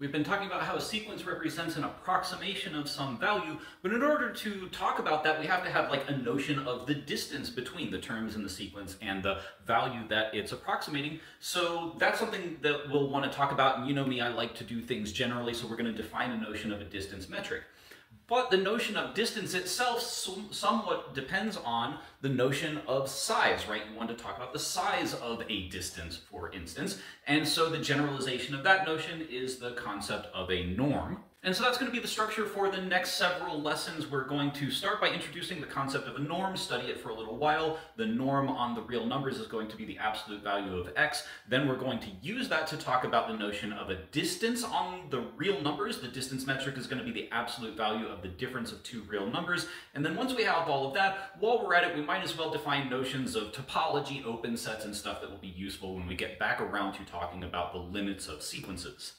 We've been talking about how a sequence represents an approximation of some value, but in order to talk about that, we have to have like a notion of the distance between the terms in the sequence and the value that it's approximating. So that's something that we'll want to talk about. And you know me, I like to do things generally, so we're going to define a notion of a distance metric. But the notion of distance itself somewhat depends on the notion of size, right? You want to talk about the size of a distance, for instance. And so the generalization of that notion is the concept of a norm. And so that's going to be the structure for the next several lessons. We're going to start by introducing the concept of a norm, study it for a little while. The norm on the real numbers is going to be the absolute value of x. Then we're going to use that to talk about the notion of a distance on the real numbers. The distance metric is going to be the absolute value of the difference of two real numbers. And then once we have all of that, while we're at it, we might as well define notions of topology, open sets, and stuff that will be useful when we get back around to talking about the limits of sequences.